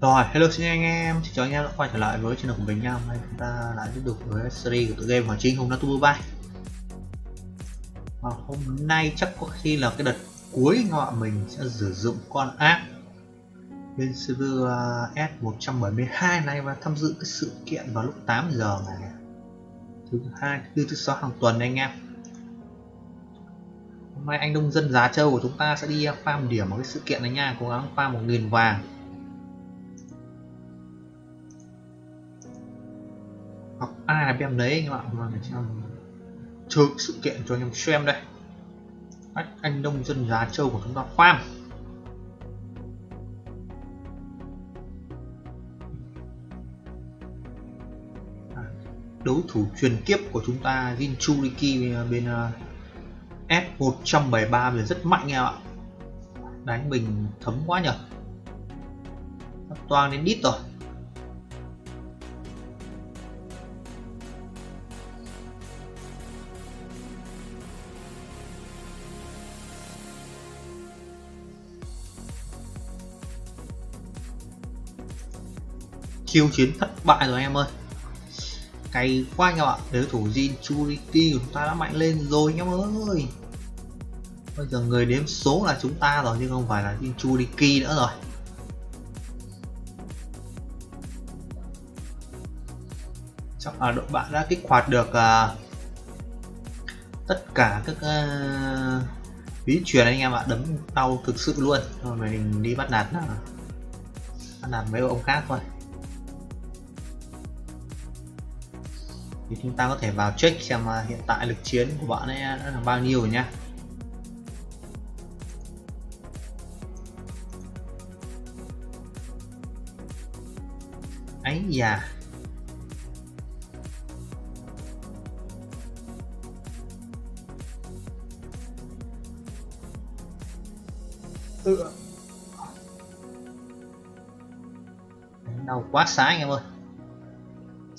Rồi, hello xin anh em, xin chào anh em đã quay trở lại với channel của mình nha. Hôm nay chúng ta lại tiếp tục với series của tựa game Hoàng Trinh Hùng Natubu 3 Và hôm nay chắc có khi là cái đợt cuối ngọ mình sẽ sử dụng con app bên server à, S172 này và tham dự cái sự kiện vào lúc 8 giờ ngày thứ hai, thứ tư, thứ sáu hàng tuần anh em. Hôm nay anh nông dân giá châu của chúng ta sẽ đi farm điểm ở cái sự kiện này nha, cố gắng farm 1.000 vàng. Ai là em lấy anh bạn vâng, mà xem. Chơi sự kiện cho anh em xem đây. Cách anh nông dân giá châu của chúng ta farm. À, đối thủ truyền kiếp của chúng ta Jin Churiki ờ, bên ờ, F173 về rất mạnh nha ạ đánh mình thấm quá nhở. Toàn đến đít rồi. Khiêu chiến thất bại rồi em ơi. Cày quá anh em ạ đối thủ Jin Churiki của chúng ta đã mạnh lên rồi anh em ơi. Bây giờ người đếm số là chúng ta rồi nhưng không phải là Jin Churiki nữa rồi. Chắc là đội bạn đã kích hoạt được uh, tất cả các uh, bí truyền anh em ạ. Đấm đau thực sự luôn. Rồi mình đi bắt nạt nào bắt nạt mấy ông khác thôi. Thì chúng ta có thể vào check xem hiện tại lực chiến của bạn ấy đã là bao nhiêu nhá ấy già ừ. đau quá sáng em ơi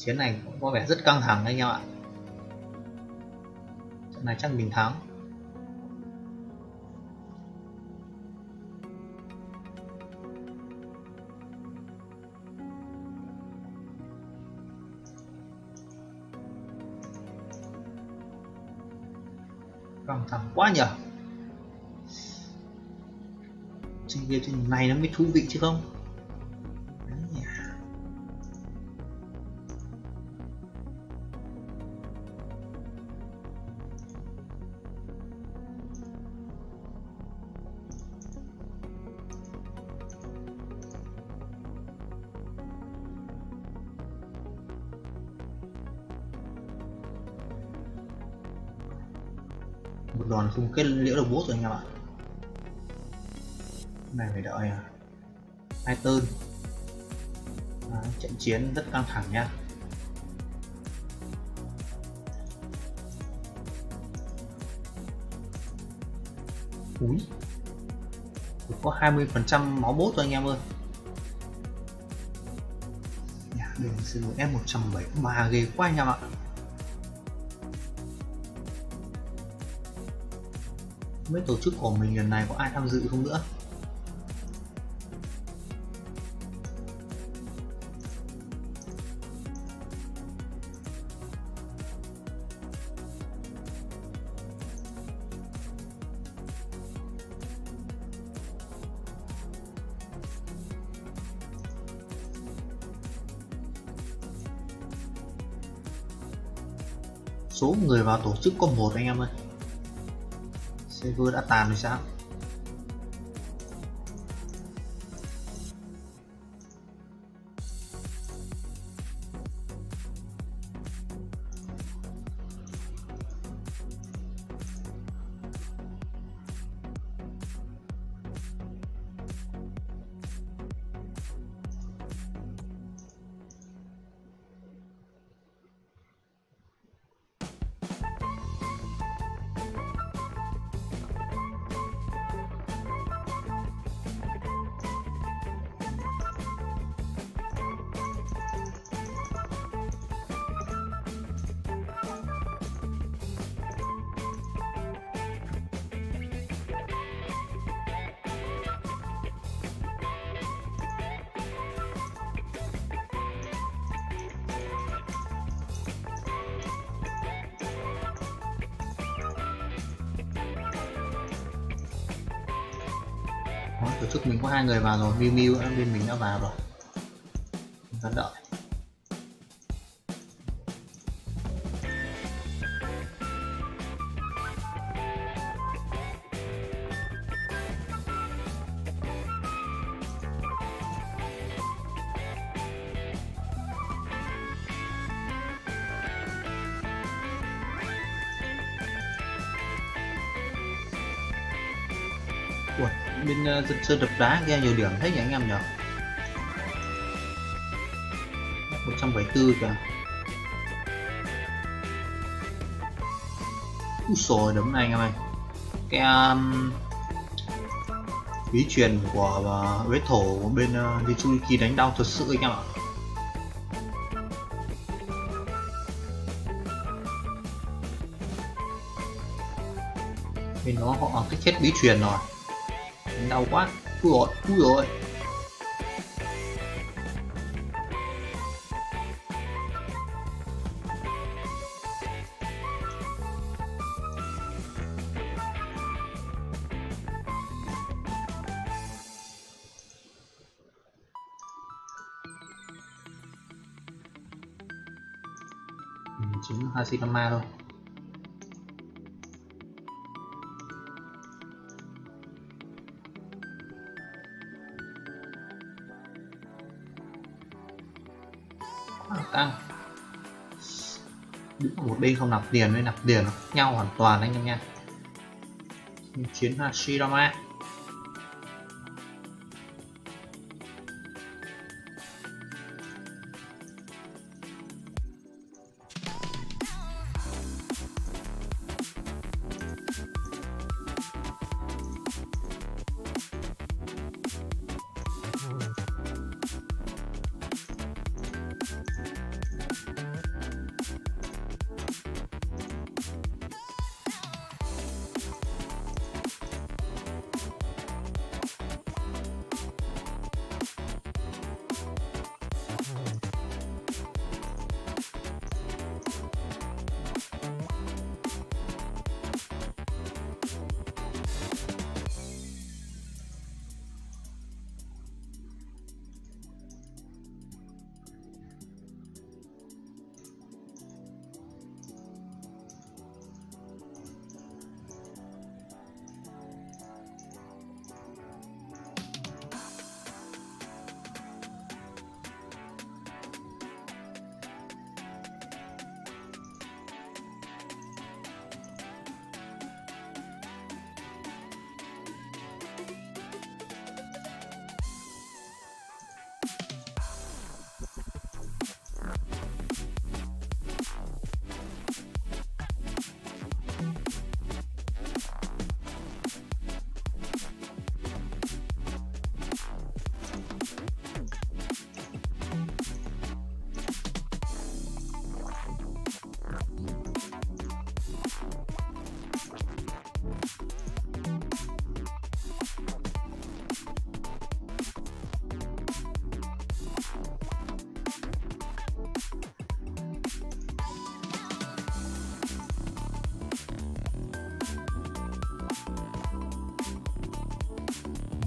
chiến này cũng có vẻ rất căng thẳng đấy anh em ạ. Trận này chắc mình thắng. Căng thẳng quá nhở trên game trên này nó mới thú vị chứ không? Một đòn xung kết liễu đầu boss rồi anh em ạ. Này phải đợi à hai tơn à, trận chiến rất căng thẳng nha Úi. Được có 20 phần trăm máu bốt thôi anh em ơi. Đường sử dụng F173 ghê quá anh em ạ. Mấy tổ chức của mình lần này có ai tham dự không nữa. Số người vào tổ chức có một anh em ơi server đã tàn rồi sao? Từ trước mình có hai người vào rồi. Miu Miu bên mình đã vào rồi. Chúng ta đợi. Bên ờ, uh, sơn đập đá ra nhiều điểm thế nhỉ anh em nhỉ? 174 kìa. Úi xồi đấm này anh em ơi. Cái um, bí truyền của ờ, uh, thổ bên ờ, bên uh, Ditsuki đánh đau thật sự anh em ạ. Bên đó họ cách chết bí truyền rồi đau quá. Úi rồi úi rồi. Ừ, chính Hashirama thôi. Bên không nạp tiền với nạp tiền nó nhau hoàn toàn anh em nha. Chiến Hashirama.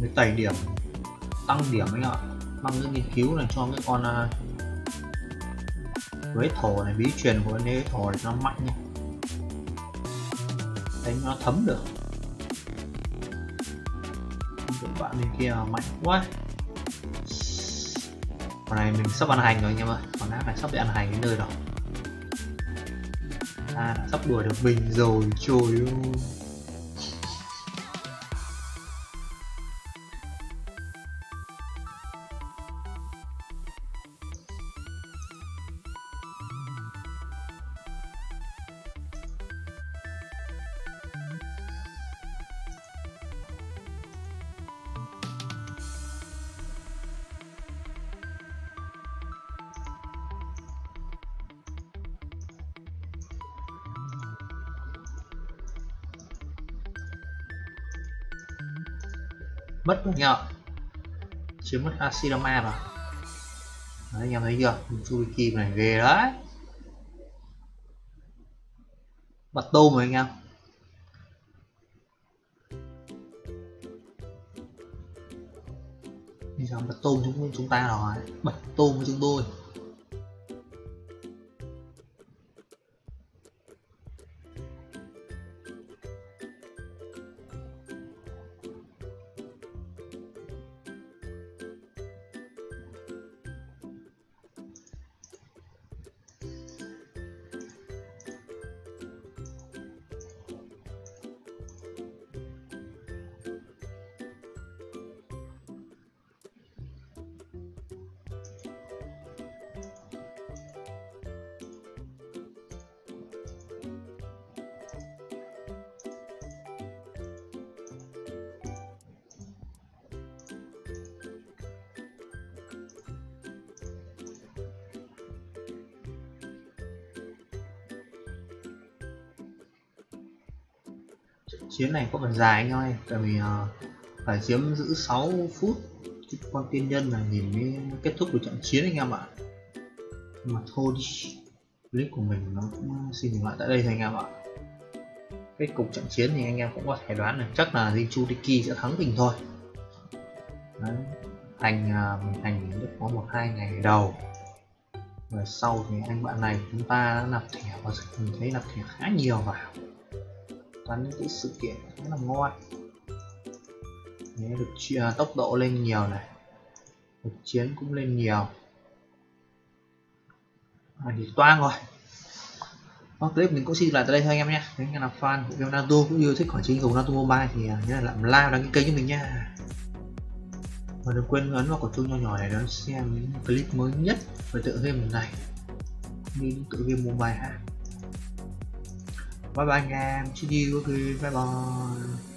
Mới tẩy điểm tăng điểm anh ạ. Mang những nghiên cứu này cho cái con à, uh, với thổ này bí truyền của anh ấy thổ này nó mạnh nha đánh nó thấm được. Bạn bên kia mạnh quá. Còn này mình sắp ăn hành rồi anh em ơi. Còn ác này sắp bị ăn hành đến nơi rồi. À sắp đuổi được mình rồi trời ơi mất rồi nhờ. Chiếm mất Ashirama rồi đấy anh em thấy chưa? Tsubiki này ghê đấy. Bật tôm rồi anh em. Bây giờ bật tôm chúng chúng ta rồi. Bật tôm với chúng tôi. Chiến này có phần dài anh ơi tại vì uh, phải chiếm giữ 6 phút chứ con tiên nhân là nhìn mới kết thúc được trận chiến anh em ạ. Mà thôi đi clip của mình nó cũng ờ, xin dừng lại tại đây thôi anh em ạ. Cái cục trận chiến thì anh em cũng có thể đoán là chắc là Jinchu tiki sẽ thắng mình thôi. Đấy. thành uh, mình thành được có một hai ngày đầu. Và sau thì anh bạn này chúng ta đã nạp thẻ và mình thấy nạp thẻ khá nhiều vào gắn những cái sự kiện rất là ngon Đấy, được chia, à, tốc độ lên nhiều này lực chiến cũng lên nhiều. À, thì toang rồi. Đó, clip mình cũng xin lại tới đây thôi anh em nhé. Nếu anh em là fan của game Naruto cũng yêu thích khỏi chính dùng Naruto Mobile thì à, nhớ là làm like đăng ký kênh cho mình nha và đừng quên ấn vào quả chuông nhỏ nhỏ để đón xem những clip mới nhất về tựa game này. Như tựa game mobile ha. บายบายแงมชิดิวคือบายบาย